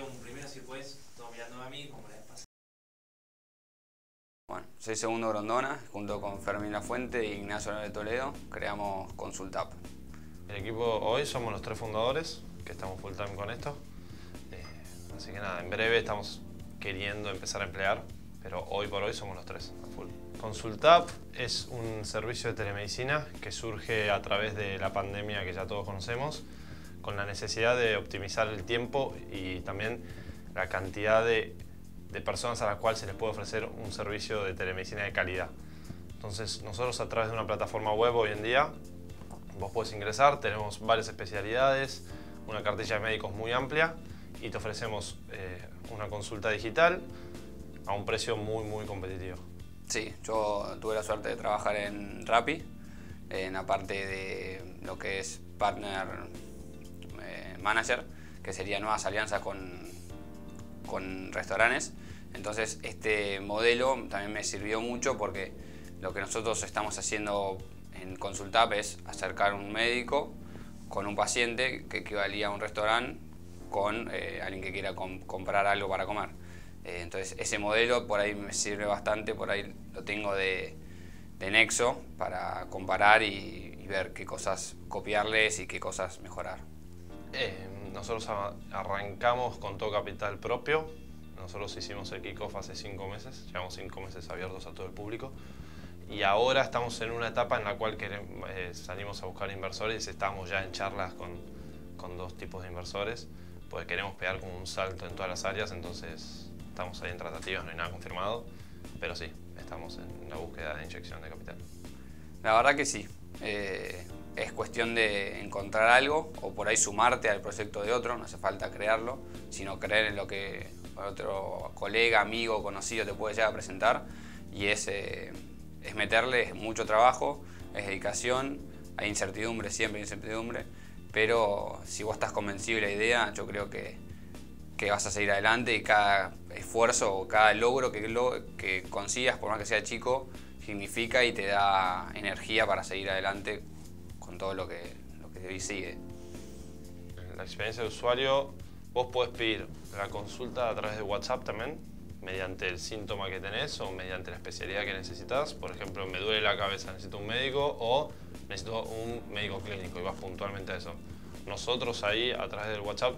un primero si puedes, todo mirándome a mí, como la pasada. Bueno, soy Segundo Grondona, junto con Fermín Lafuente e Ignacio de Toledo, creamos Consultap. El equipo hoy somos los tres fundadores, que estamos full time con esto. Eh, así que nada, en breve estamos queriendo empezar a emplear, pero hoy por hoy somos los tres a full. Consultap es un servicio de telemedicina que surge a través de la pandemia que ya todos conocemos, con la necesidad de optimizar el tiempo y también la cantidad de, de personas a las cuales se les puede ofrecer un servicio de telemedicina de calidad. Entonces nosotros a través de una plataforma web hoy en día, vos puedes ingresar, tenemos varias especialidades, una cartilla de médicos muy amplia y te ofrecemos eh, una consulta digital a un precio muy muy competitivo. Sí, yo tuve la suerte de trabajar en Rappi, en la parte de lo que es Partner Manager, que sería nuevas alianzas con, restaurantes. Entonces este modelo también me sirvió mucho porque lo que nosotros estamos haciendo en Consultap es acercar un médico con un paciente que equivalía a un restaurante con eh, alguien que quiera comprar algo para comer. Eh, entonces ese modelo por ahí me sirve bastante, por ahí lo tengo de, nexo para comparar y, ver qué cosas copiarles y qué cosas mejorar. Eh, nosotros arrancamos con todo capital propio. Nosotros hicimos el kickoff hace cinco meses, llevamos cinco meses abiertos a todo el público. Y ahora estamos en una etapa en la cual queremos, eh, salimos a buscar inversores estamos ya en charlas con, con dos tipos de inversores, pues queremos pegar como un salto en todas las áreas, entonces estamos ahí en tratativas, no hay nada confirmado, pero sí, estamos en la búsqueda de inyección de capital. La verdad que sí. Eh, es cuestión de encontrar algo o por ahí sumarte al proyecto de otro, no hace falta crearlo, sino creer en lo que otro colega, amigo, conocido te puede llegar a presentar y es, eh, es meterle mucho trabajo, es dedicación, hay incertidumbre, siempre hay incertidumbre, pero si vos estás convencido de la idea, yo creo que, que vas a seguir adelante y cada esfuerzo o cada logro que, que consigas, por más que sea chico, significa y te da energía para seguir adelante con todo lo que, lo que sigue. La experiencia de usuario, vos podés pedir la consulta a través de WhatsApp también, mediante el síntoma que tenés o mediante la especialidad que necesitas. Por ejemplo, me duele la cabeza, necesito un médico o necesito un médico clínico y vas puntualmente a eso. Nosotros ahí, a través del WhatsApp,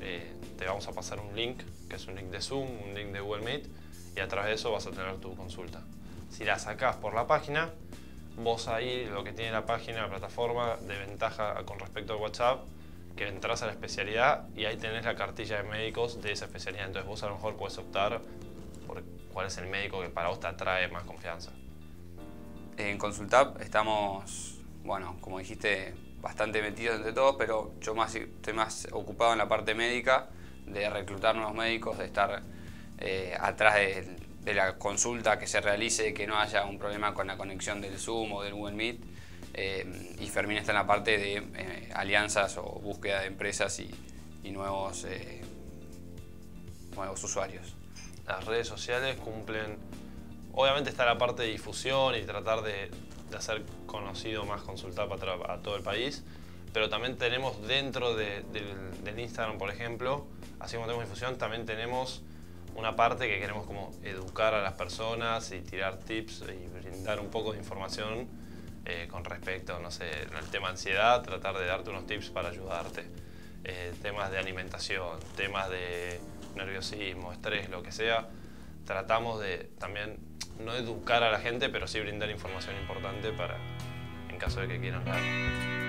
eh, te vamos a pasar un link, que es un link de Zoom, un link de Google Meet, y a través de eso vas a tener tu consulta. Si la sacás por la página, vos ahí lo que tiene la página, la plataforma, de ventaja con respecto al WhatsApp, que entras a la especialidad y ahí tenés la cartilla de médicos de esa especialidad. Entonces vos a lo mejor puedes optar por cuál es el médico que para vos te atrae más confianza. En Consultab estamos, bueno, como dijiste, bastante metidos entre todos, pero yo más, estoy más ocupado en la parte médica, de reclutar nuevos médicos, de estar eh, atrás de, de la consulta que se realice, que no haya un problema con la conexión del Zoom o del Google Meet. Eh, y Fermín está en la parte de eh, alianzas o búsqueda de empresas y, nuevos, eh, nuevos usuarios. Las redes sociales cumplen, obviamente está la parte de difusión y tratar de, hacer conocido más consultar para, todo el país, pero también tenemos dentro del, del Instagram, por ejemplo, así como tenemos difusión, también tenemos una parte que queremos como educar a las personas y tirar tips y brindar un poco de información eh, con respecto, no sé, al tema de ansiedad, tratar de darte unos tips para ayudarte. Eh, temas de alimentación, temas de nerviosismo, estrés, lo que sea. Tratamos de también no educar a la gente, pero sí brindar información importante para en caso de que quieran ver.